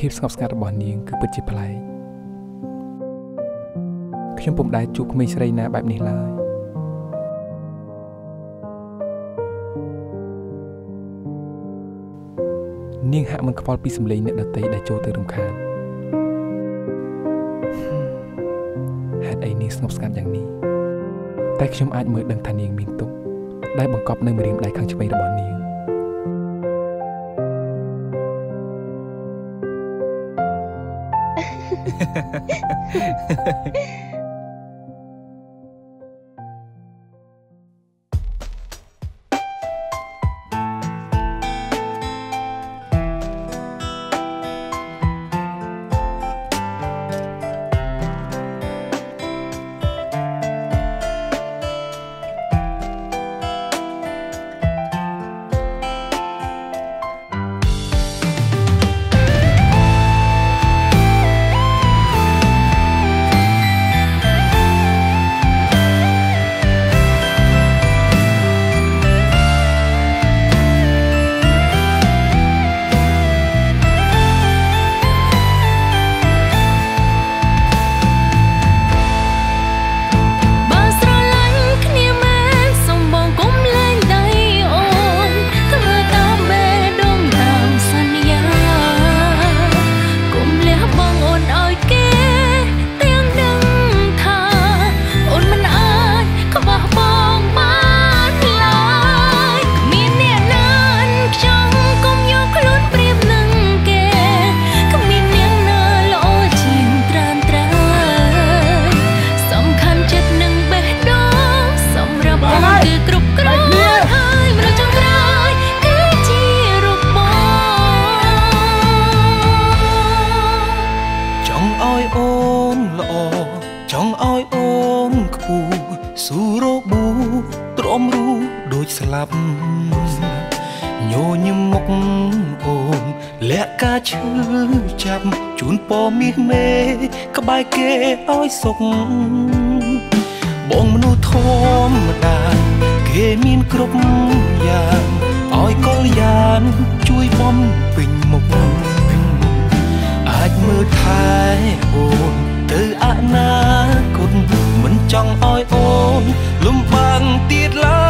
ភាពស្ងប់ស្ងាត់របស់នាងគឺពិតជាប្លែកខ្ញុំពុំដែលជួបក្មេងស្រីណាបែបនេះឡើយនាងហាក់មិនខ្វល់ពីសម្លេងអ្នកដតីដែលចូលទៅរំខានហេតុអីនាងស្ងប់ស្ងាត់យ៉ាងនេះតែខ្ញុំអាចមើលដឹងថានាងមានទុកដែលបង្កប់នៅម្រាមដៃខាងឆ្វេងរបស់នាង 呵呵呵呵呵呵 សុខបងមនុស្សធម្មតាគេមានគ្រប់យ៉ាងឲ្យកលយានជួយបំពេញមុខអាចមើលថែអូនទៅអនាគតមិនចង់ឲ្យអូនលំបាកទៀតឡើយ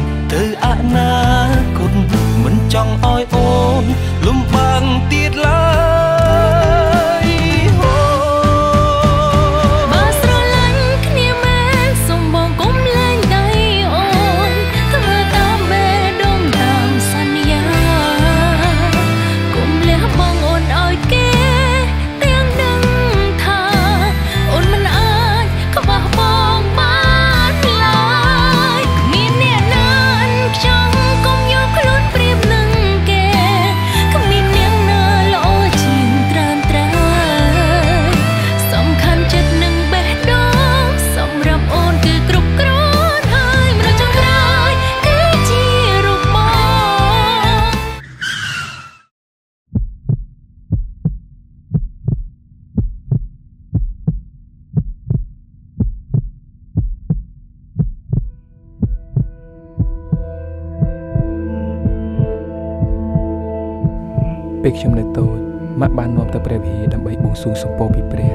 ពេលខ្ញុំនៅតូចម៉ាក់បាននាំទៅព្រះវិហារដើម្បីបួងសួងសុំពរពីព្រះ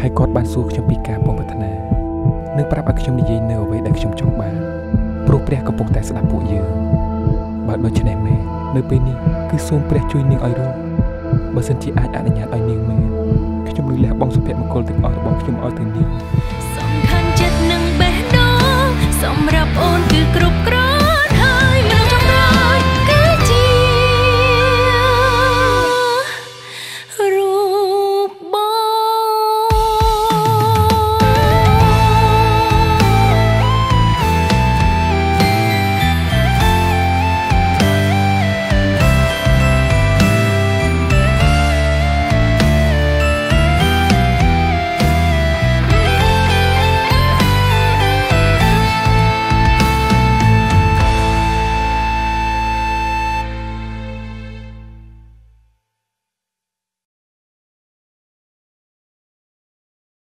ហើយគាត់បានសួរខ្ញុំពីការពងប្រាថ្នានិងប្រាប់ឲ្យខ្ញុំនិយាយនៅអ្វីដែលខ្ញុំចង់បានព្រោះព្រះកំពុងតែស្ដាប់ពួកយើងបើដូច្នេះមែននៅពេលនេះគឺសូមព្រះជួយនាងឲ្យរស់បើសិនជាអាចអនុញ្ញាតឲ្យនាងមែនខ្ញុំនឹងលះបង់សុភមង្គលទាំងអស់របស់ខ្ញុំឲ្យទៅនាងសំខាន់ចិត្តនឹងបេះដូងសម្រាប់អូនគឺគ្រប់គ្រាន់